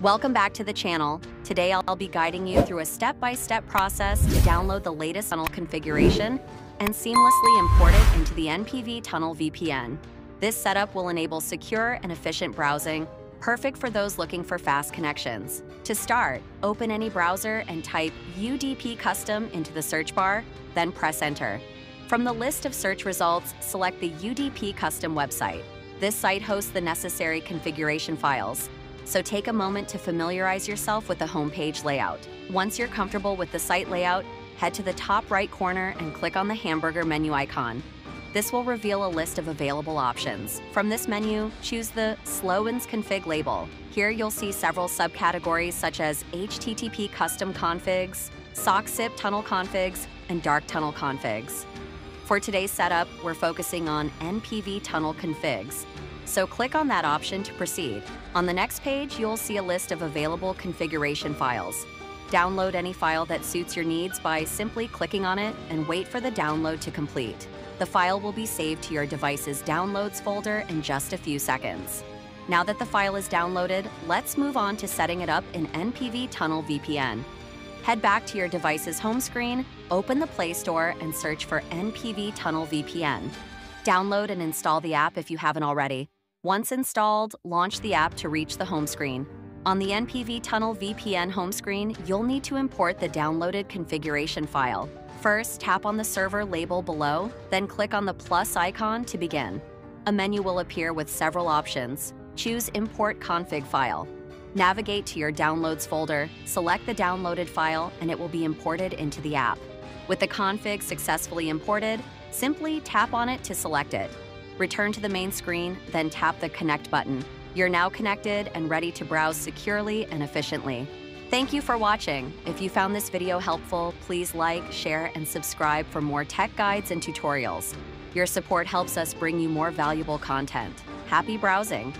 Welcome back to the channel. Today I'll be guiding you through a step-by-step process to download the latest tunnel configuration and seamlessly import it into the NPV Tunnel VPN. This setup will enable secure and efficient browsing, perfect for those looking for fast connections. To start, open any browser and type UDP Custom into the search bar, then press enter. From the list of search results, select the UDP Custom website. This site hosts the necessary configuration files, so take a moment to familiarize yourself with the homepage layout. Once you're comfortable with the site layout, head to the top right corner and click on the hamburger menu icon. This will reveal a list of available options. From this menu, choose the SlowDNS config label. Here you'll see several subcategories such as HTTP custom configs, SocksIP tunnel configs, and dark tunnel configs. For today's setup, we're focusing on NPV tunnel configs, so click on that option to proceed. On the next page, you'll see a list of available configuration files. Download any file that suits your needs by simply clicking on it and wait for the download to complete. The file will be saved to your device's Downloads folder in just a few seconds. Now that the file is downloaded, let's move on to setting it up in NPV Tunnel VPN. Head back to your device's home screen, open the Play Store, and search for NPV Tunnel VPN. Download and install the app if you haven't already. Once installed, launch the app to reach the home screen. On the NPV Tunnel VPN home screen, you'll need to import the downloaded configuration file. First, tap on the server label below, then click on the plus icon to begin. A menu will appear with several options. Choose Import Config File. Navigate to your Downloads folder, select the downloaded file, and it will be imported into the app. With the config successfully imported, simply tap on it to select it. Return to the main screen, then tap the Connect button. You're now connected and ready to browse securely and efficiently. Thank you for watching. If you found this video helpful, please like, share, and subscribe for more tech guides and tutorials. Your support helps us bring you more valuable content. Happy browsing!